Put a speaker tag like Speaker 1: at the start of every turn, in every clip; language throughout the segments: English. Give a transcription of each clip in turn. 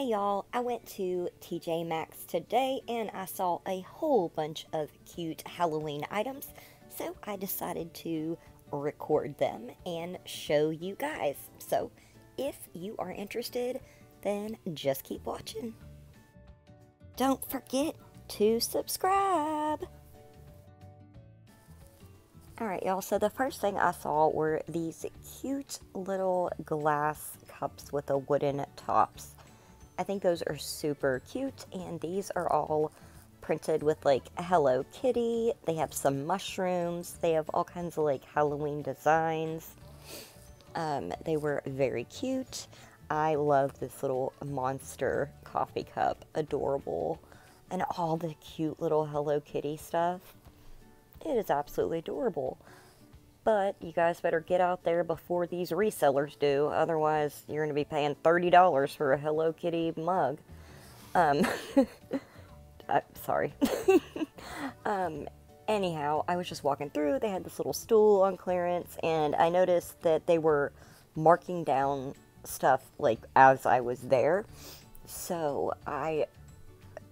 Speaker 1: Hey y'all, I went to TJ Maxx today and I saw a whole bunch of cute Halloween items, so I decided to record them and show you guys. So, if you are interested, then just keep watching. Don't forget to subscribe! Alright, y'all, so the first thing I saw were these cute little glass cups with the wooden tops. I think those are super cute, and these are all printed with like Hello Kitty. They have some mushrooms. They have all kinds of like Halloween designs. Um, they were very cute. I love this little monster coffee cup. Adorable. And all the cute little Hello Kitty stuff. It is absolutely adorable. But you guys better get out there before these resellers do. Otherwise, you're going to be paying $30 for a Hello Kitty mug. Um, I'm sorry. um, anyhow, I was just walking through. They had this little stool on clearance, and I noticed that they were marking down stuff like as I was there. So I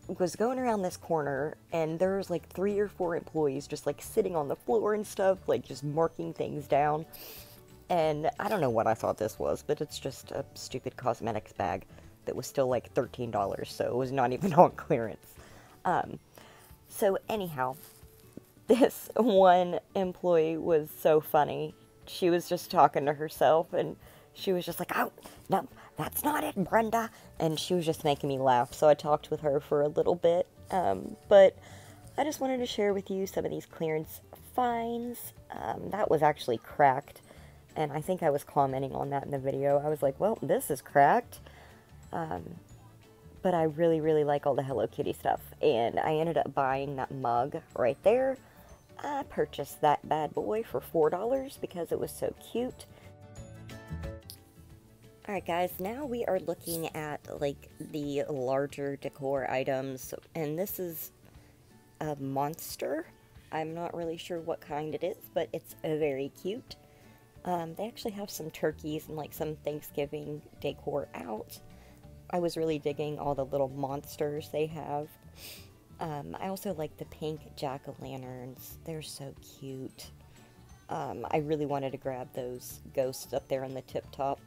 Speaker 1: was going around this corner and there was like three or four employees just like sitting on the floor and stuff, like just marking things down. And I don't know what I thought this was, but it's just a stupid cosmetics bag that was still like $13, so it was not even on clearance. Um, so, anyhow, this one employee was so funny. She was just talking to herself and she was just like, oh, no, that's not it, Brenda. And she was just making me laugh. So I talked with her for a little bit. Um, but I just wanted to share with you some of these clearance finds. Um, that was actually cracked. And I think I was commenting on that in the video. I was like, well, this is cracked. Um, but I really, really like all the Hello Kitty stuff. And I ended up buying that mug right there. I purchased that bad boy for $4 because it was so cute. Alright guys, now we are looking at like the larger decor items, and this is a monster. I'm not really sure what kind it is, but it's very cute. Um, they actually have some turkeys and like some Thanksgiving decor out. I was really digging all the little monsters they have. Um, I also like the pink jack-o'-lanterns. They're so cute. Um, I really wanted to grab those ghosts up there on the tip top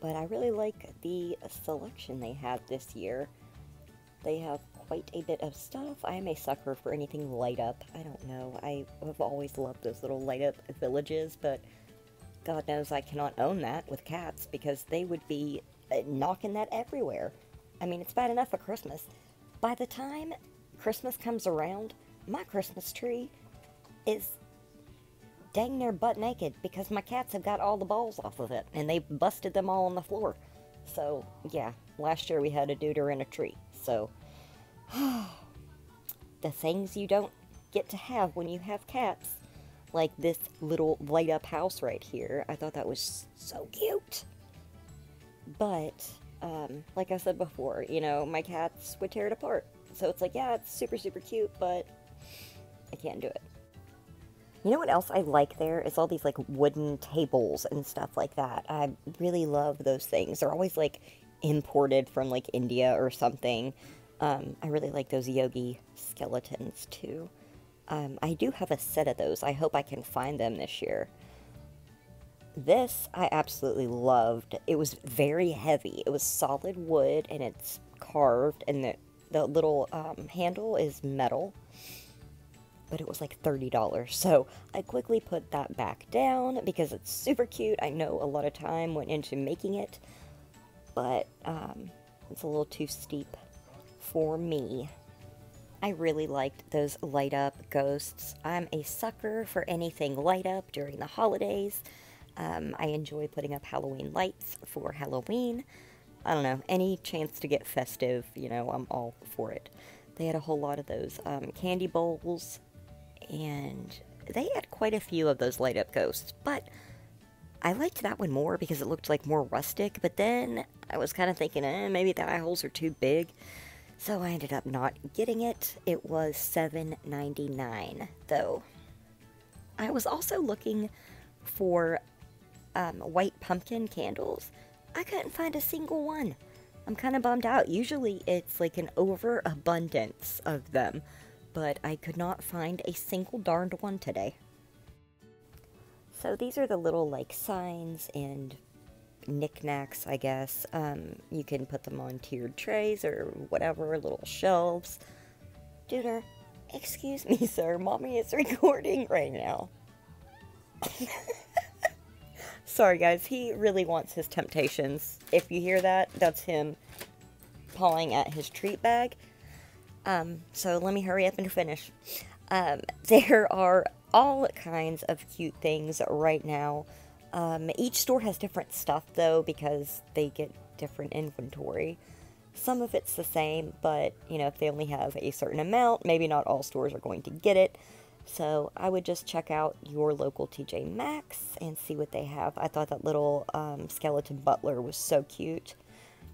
Speaker 1: but I really like the selection they have this year. They have quite a bit of stuff. I am a sucker for anything light up. I don't know. I have always loved those little light up villages, but God knows I cannot own that with cats because they would be uh, knocking that everywhere. I mean, it's bad enough for Christmas. By the time Christmas comes around, my Christmas tree is dang near butt naked because my cats have got all the balls off of it and they busted them all on the floor. So, yeah, last year we had a duder in a tree. So, the things you don't get to have when you have cats, like this little light up house right here, I thought that was so cute. But, um, like I said before, you know, my cats would tear it apart. So it's like, yeah, it's super, super cute, but I can't do it. You know what else I like there is all these like wooden tables and stuff like that. I really love those things. They're always like imported from like India or something. Um, I really like those yogi skeletons too. Um, I do have a set of those. I hope I can find them this year. This I absolutely loved. It was very heavy. It was solid wood and it's carved and the, the little um, handle is metal but it was like $30. So I quickly put that back down because it's super cute. I know a lot of time went into making it, but um, it's a little too steep for me. I really liked those light up ghosts. I'm a sucker for anything light up during the holidays. Um, I enjoy putting up Halloween lights for Halloween. I don't know, any chance to get festive, you know, I'm all for it. They had a whole lot of those um, candy bowls, and they had quite a few of those light up ghosts, but I liked that one more because it looked like more rustic, but then I was kind of thinking, eh, maybe the eye holes are too big. So I ended up not getting it. It was $7.99 though. I was also looking for um, white pumpkin candles. I couldn't find a single one. I'm kind of bummed out. Usually it's like an overabundance of them, but I could not find a single darned one today. So these are the little like signs and knickknacks, I guess. Um, you can put them on tiered trays or whatever, little shelves. Duder, excuse me, sir. Mommy is recording right now. Sorry, guys. He really wants his Temptations. If you hear that, that's him pawing at his treat bag. Um, so let me hurry up and finish. Um, there are all kinds of cute things right now. Um, each store has different stuff, though, because they get different inventory. Some of it's the same, but, you know, if they only have a certain amount, maybe not all stores are going to get it. So I would just check out your local TJ Maxx and see what they have. I thought that little um, skeleton butler was so cute.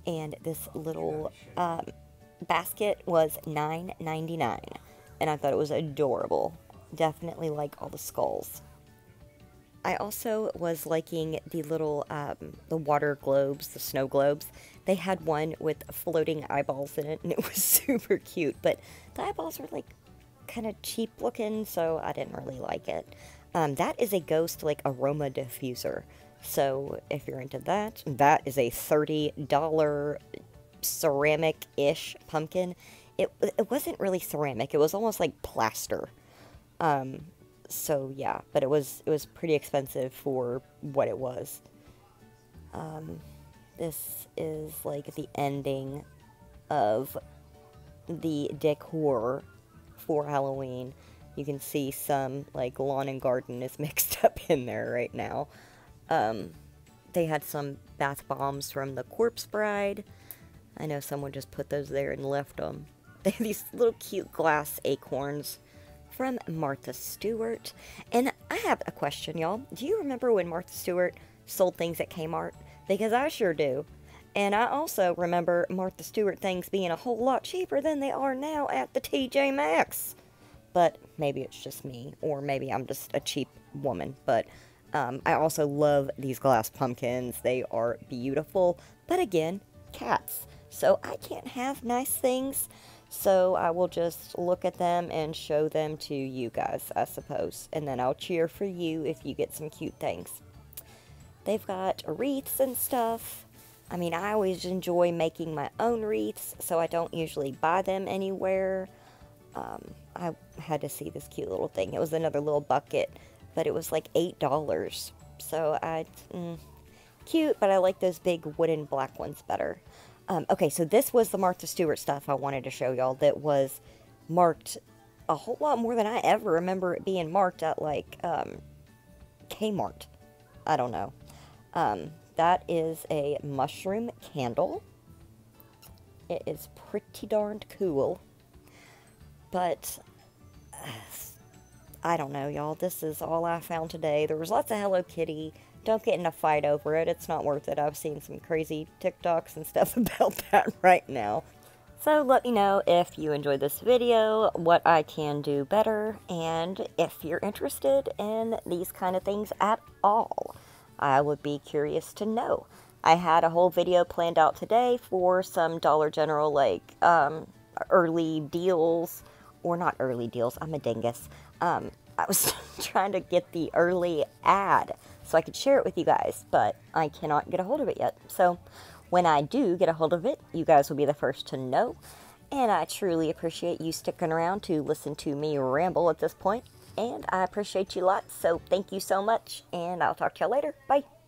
Speaker 1: And this little um, basket was $9.99. And I thought it was adorable. Definitely like all the skulls. I also was liking the little, um, the water globes, the snow globes. They had one with floating eyeballs in it, and it was super cute. But the eyeballs were like kind of cheap looking, so I didn't really like it. Um, that is a ghost like aroma diffuser. So if you're into that, that is a $30 ceramic-ish pumpkin. It, it wasn't really ceramic. It was almost like plaster. Um, so yeah, but it was it was pretty expensive for what it was. Um, this is like the ending of the decor for Halloween. You can see some, like, lawn and garden is mixed up in there right now. Um, they had some bath bombs from the Corpse Bride. I know someone just put those there and left them. They have these little cute glass acorns from Martha Stewart. And I have a question, y'all. Do you remember when Martha Stewart sold things at Kmart? Because I sure do. And I also remember Martha Stewart things being a whole lot cheaper than they are now at the TJ Maxx. But maybe it's just me, or maybe I'm just a cheap woman. But um, I also love these glass pumpkins. They are beautiful. But again, cats. So I can't have nice things. So I will just look at them and show them to you guys, I suppose. And then I'll cheer for you if you get some cute things. They've got wreaths and stuff. I mean, I always enjoy making my own wreaths, so I don't usually buy them anywhere. Um, I had to see this cute little thing. It was another little bucket, but it was like $8. So I, mm, cute, but I like those big wooden black ones better. Um, okay, so this was the Martha Stewart stuff I wanted to show y'all that was marked a whole lot more than I ever remember it being marked at like um, Kmart. I don't know. Um, that is a mushroom candle. It is pretty darned cool. But, I don't know, y'all. This is all I found today. There was lots of Hello Kitty. Don't get in a fight over it. It's not worth it. I've seen some crazy TikToks and stuff about that right now. So let me know if you enjoyed this video, what I can do better, and if you're interested in these kind of things at all. I would be curious to know. I had a whole video planned out today for some Dollar General, like, um, early deals, or not early deals, I'm a dingus. Um, I was trying to get the early ad so I could share it with you guys, but I cannot get a hold of it yet. So when I do get a hold of it, you guys will be the first to know. And I truly appreciate you sticking around to listen to me ramble at this point. and I appreciate you lots. So thank you so much, and I'll talk to y'all later. Bye.